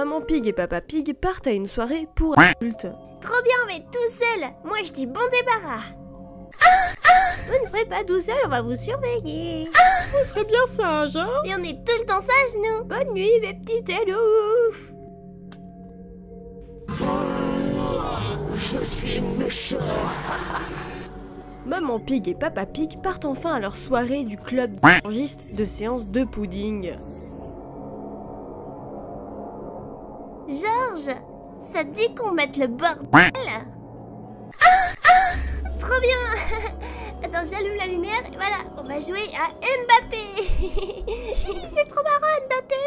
Maman Pig et Papa Pig partent à une soirée pour adultes. Trop bien, on va être tout seul. Moi, je dis bon débarras. Vous ne serez pas tout seul, on va vous surveiller. On serait bien sage, hein? Et on est tout le temps sages, nous. Bonne nuit, mes petits ouf. Je suis méchant. Maman Pig et Papa Pig partent enfin à leur soirée du club d'orgistes de séance de pudding. Ça te dit qu'on mette le bordel Trop bien. Attends, j'allume la lumière. Et voilà, on va jouer à Mbappé. C'est trop marrant, Mbappé.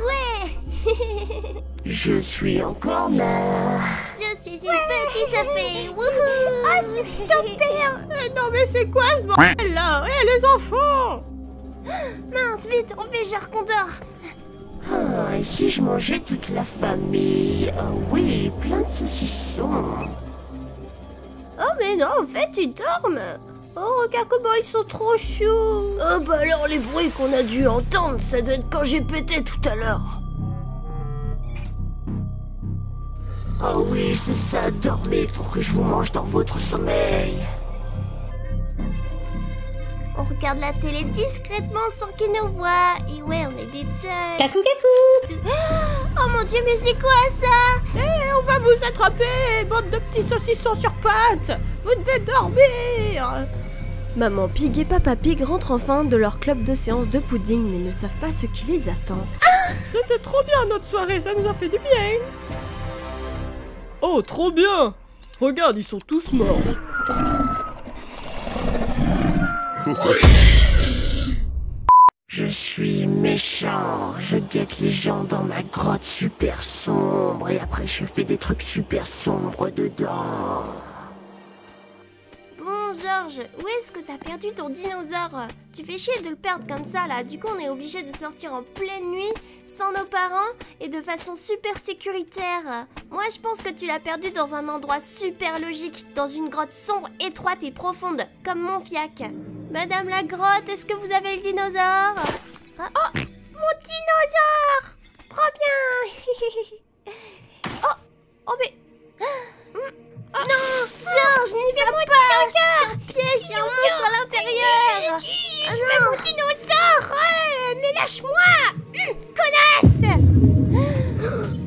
Ouais. Je suis encore là. Je suis une petite fée. Wouhou. Ah, c'est ton père. Non mais c'est quoi ce bordel là? Eh les enfants! Mince, vite, on fait genre qu'on dort Ah, et si je mangeais toute la famille Ah oui, plein de saucissons. Oh mais non, en fait, ils dorment Oh, regarde comment ils sont trop choux Oh bah alors les bruits qu'on a dû entendre, ça doit être quand j'ai pété tout à l'heure. Ah oui, c'est ça, dormez pour que je vous mange dans votre sommeil. On regarde la télé discrètement sans qu'ils nous voient. Et ouais, on est des thugs. Cacou cacou Oh mon dieu, mais c'est quoi ça? Eh, on va vous attraper, bande de petits saucissons sur pattes Vous devez dormir. Maman Pig et Papa Pig rentrent enfin de leur club de séance de pudding mais ne savent pas ce qui les attend. C'était trop bien notre soirée, ça nous a fait du bien. Oh, trop bien. Regarde, ils sont tous morts Je suis méchant. Je guette les gens dans ma grotte super sombre et après je fais des trucs super sombres dedans. Bon, Georges, où est-ce que t'as perdu ton dinosaure? Tu fais chier de le perdre comme ça là. Du coup, on est obligé de sortir en pleine nuit, sans nos parents et de façon super sécuritaire. Moi, je pense que tu l'as perdu dans un endroit super logique, dans une grotte sombre, étroite et profonde, comme mon fiac. Madame la grotte, est-ce que vous avez le dinosaure? Ah, Oh, mon dinosaure! Trop bien! Oh, oh mais... Oh, non, Georges, n'y va pas C'est un piège, il y a un monstre à l'intérieur! Je veux mon dinosaure Mais lâche-moi! Connasse!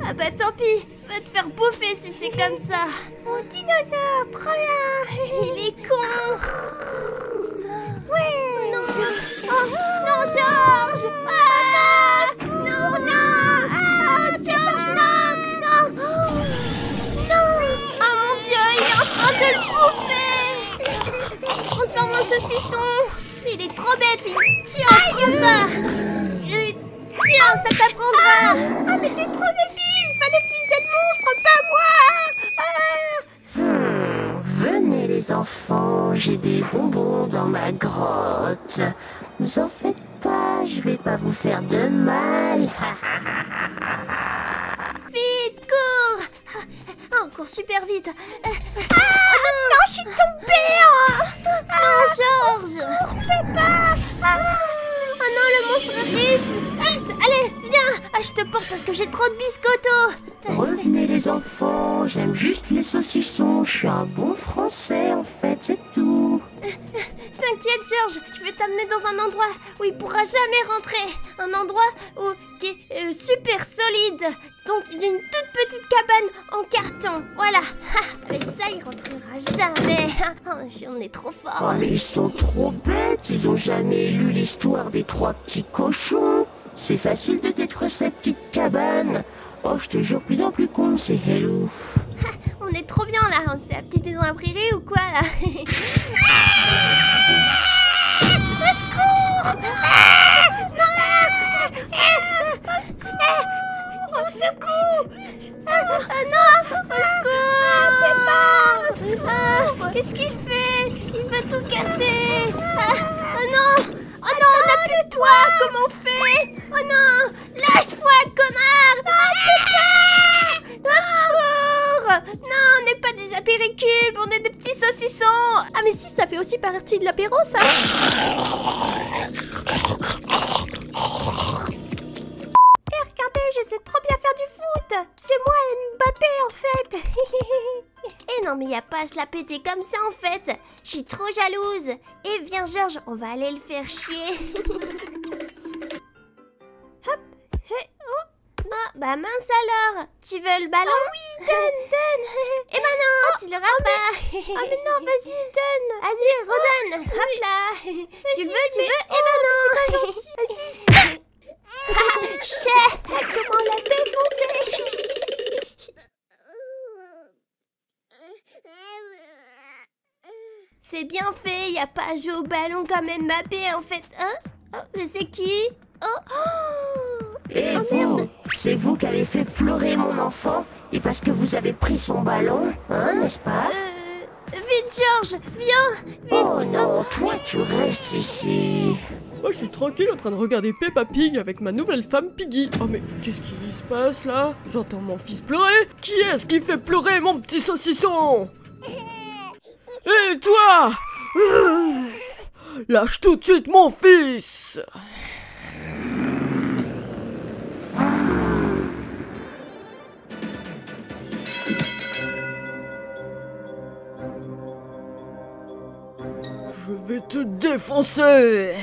Ah bah tant pis, va te faire bouffer si c'est comme ça. Mon dinosaure, trop bien! Il est con trop bête, lui Tiens, prends ça. Euh, Tiens, ça t'apprendra Ah, mais t'es trop débile. Fallait viser le monstre, pas moi. Ah. Hmm, venez les enfants, j'ai des bonbons dans ma grotte. Vous en faites pas, je vais pas vous faire de mal. Vite, cours. Ah, On court super vite. Ah, non, je suis tombée j'ai trop de biscottos Revenez les enfants, j'aime juste les saucissons, je suis un bon français en fait, c'est tout. T'inquiète, Georges, je vais t'amener dans un endroit où il pourra jamais rentrer. Un endroit où, qui est euh, super solide. Donc, d'une toute petite cabane en carton. Voilà. Ha, avec ça, il rentrera jamais. Oh, on est trop Oh fort. mais ils sont trop bêtes, ils ont jamais lu l'histoire des trois petits cochons. C'est facile de détruire cette petite cabane. Oh, je te jure, plus en plus con, c'est hello. On est trop bien là. C'est la petite maison à prairie ou quoi là? Au secours! Ah! Non! Au secours! Au secours! Ah ah, non! Au secours! Au Qu'est-ce qu'il fait? Il veut tout casser! Ah Oh non! Oh non, on n'a plus Comment on fait? aussi partie de l'apéro, ça? Eh, regardez, je sais trop bien faire du foot. C'est moi et Mbappé, en fait. Et eh non, mais y a pas à se la péter comme ça, en fait. Je suis trop jalouse. Et viens, Georges, on va aller le faire chier. bah mince alors. Tu veux le ballon Oui, donne, donne. Eh ben non, tu l'auras pas. Ah mais non, vas-y, donne Vas-y, redonne. Hop là. Tu veux, tu veux Eh ben non. Vas-y Chais, comment l'a défoncé C'est bien fait, y a pas à jouer au ballon comme Mbappé en fait. Hein? Oh, c'est qui? Oh, Et vous C'est vous qui avez fait pleurer mon enfant Et parce que vous avez pris son ballon, hein, n'est-ce pas? Euh, Vite Georges, viens Oh non, toi tu restes ici. Moi je suis tranquille en train de regarder Peppa Pig avec ma nouvelle femme Piggy. Oh mais qu'est-ce qui se passe là? J'entends mon fils pleurer. Qui est-ce qui fait pleurer mon petit saucisson? Hé toi? Lâche tout de suite mon fils Je vais te défoncer.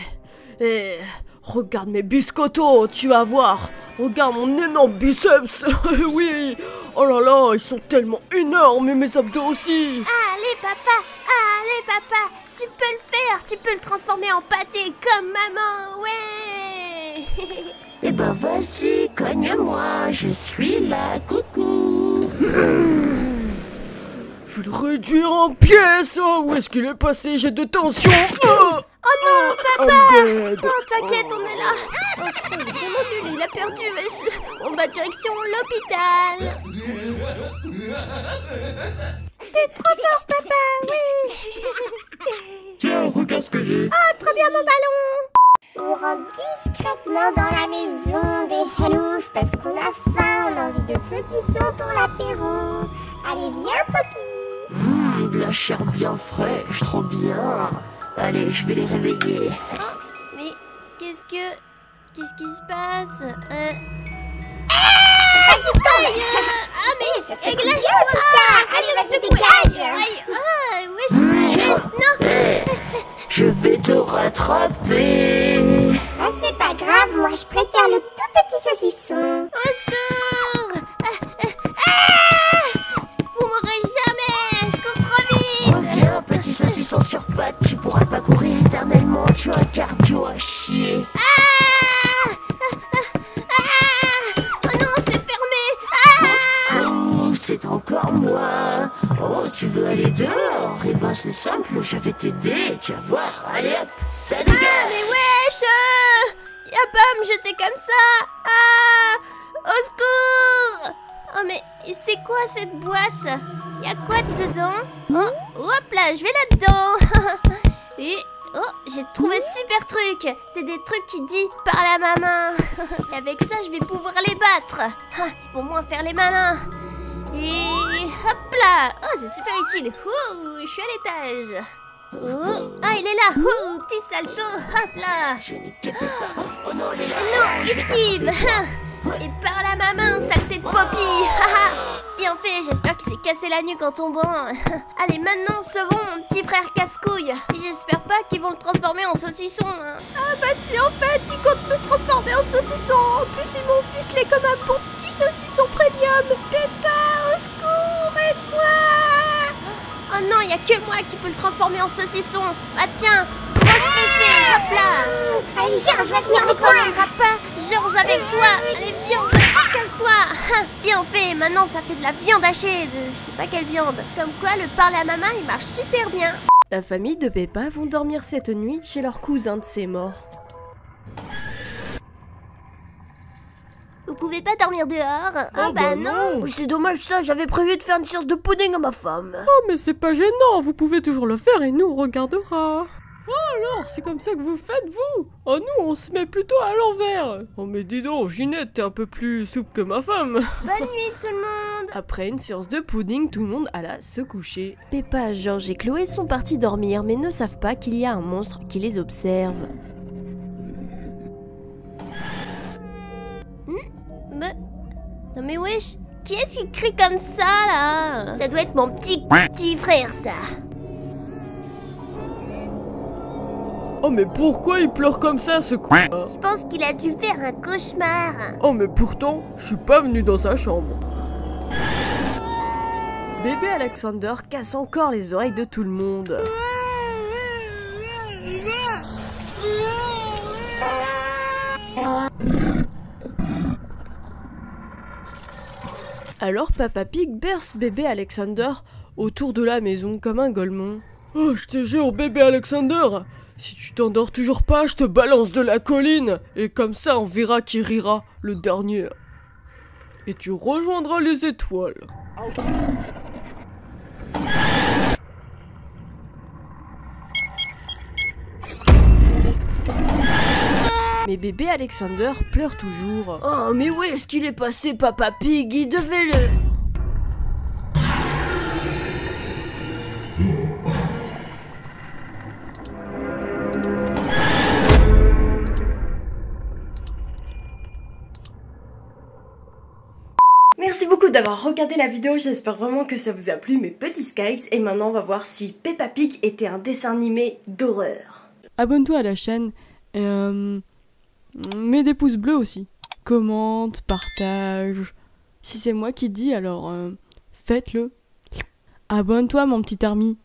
Et regarde mes biscottos, tu vas voir. Regarde mon énorme biceps. Oui. Oh là là, ils sont tellement énormes et mes abdos aussi. Allez papa, allez papa. Tu peux le faire, tu peux le transformer en pâté comme maman, ouais. Eh ben vas-y, cogne-moi, je suis là, coucou Je vais le réduire en pièces. Oh, Où est-ce qu'il est passé? J'ai de tension. Oh, Oh non papa. I'm dead. Oh t'inquiète, on est là. Oh. Putain, il est vraiment nul, il a perdu, wesh On va direction l'hôpital. T'es trop fort papa, oui. Tiens, regarde ce que j'ai. Oh trop bien mon ballon. On rentre discrètement dans la maison des Hellouf parce qu'on a faim, on a envie de saucisson pour l'apéro. Allez, viens, Poppy. Hum, de la chair bien fraîche, trop bien. Allez, je vais les réveiller. Oh, mais qu'est-ce que... Qu'est-ce qui se passe euh... Ah mais ça se Églage bien, tout ça. Allez, vas-y, dégage. Aïe Ah, wesh Non. Je vais te rattraper. Ah, c'est pas grave, moi je préfère c'est simple, je vais t'aider, tu vas voir. Allez hop, ça Ah, dégage mais wesh euh, Y'a pas à me jeter comme ça. Ah Au secours. Oh mais c'est quoi cette boîte? Y'a quoi dedans? Oh, hop là, je vais là-dedans. Et oh, j'ai trouvé super truc. C'est des trucs qui dit par la maman. Et avec ça, je vais pouvoir les battre. Ah, Ils vont moins faire les malins. Et hop là Oh, c'est super utile je suis à l'étage Oh, ah, il est là petit salto Hop là. Oh non, esquive. Et par la ma main, saleté de Poppy. Bien fait, j'espère qu'il s'est cassé la nuque en tombant. Allez, maintenant, sauvons mon petit frère casse-couille. J'espère pas qu'ils vont le transformer en saucisson. hein. Ah bah si en fait, il compte me transformer en saucisson En plus, ils m'ont ficelé comme un bon petit saucisson premium Peppa, aide-moi Oh non, y a que moi qui peux le transformer en saucisson. Ah tiens, grosse fessée, hop là Allez, Georges, je vais venir avec On toi. pas Georges avec toi Allez, viens, casse-toi Hein, Bien fait, maintenant ça fait de la viande hachée, de je sais pas quelle viande. Comme quoi, le parle à maman, il marche super bien. La famille de Peppa vont dormir cette nuit chez leur cousin de ses morts. Vous pouvez pas dormir dehors Oh, bah non. Oh, C'est dommage ça, j'avais prévu de faire une séance de pudding à ma femme. Oh mais c'est pas gênant, vous pouvez toujours le faire et nous on regardera Oh alors, c'est comme ça que vous faites vous? Oh nous on se met plutôt à l'envers Oh mais dis donc, Ginette, t'es un peu plus souple que ma femme Bonne nuit tout le monde Après une séance de pudding, tout le monde alla se coucher. Peppa, George et Chloé sont partis dormir mais ne savent pas qu'il y a un monstre qui les observe. Mais... Wesh Qui est-ce qui crie comme ça là? Ça doit être mon petit petit frère ça. Oh mais pourquoi il pleure comme ça ce con? Je pense qu'il a dû faire un cauchemar. Oh mais pourtant, je suis pas venu dans sa chambre. Bébé Alexander casse encore les oreilles de tout le monde. Alors Papa Pig berce bébé Alexander autour de la maison comme un golemon. Oh, je te jure, bébé Alexander, si tu t'endors toujours pas, je te balance de la colline, et comme ça on verra qui rira, le dernier. Et tu rejoindras les étoiles. Mais bébé Alexander pleure toujours. Oh, mais où est-ce qu'il est passé, Papa Pig? Il devait le... Merci beaucoup d'avoir regardé la vidéo, j'espère vraiment que ça vous a plu mes petits Skykes et maintenant on va voir si Peppa Pig était un dessin animé d'horreur. Abonne-toi à la chaîne et euh, mets des pouces bleus aussi. Commente, partage. Si c'est moi qui dis, alors euh, faites-le. Abonne-toi mon petit army.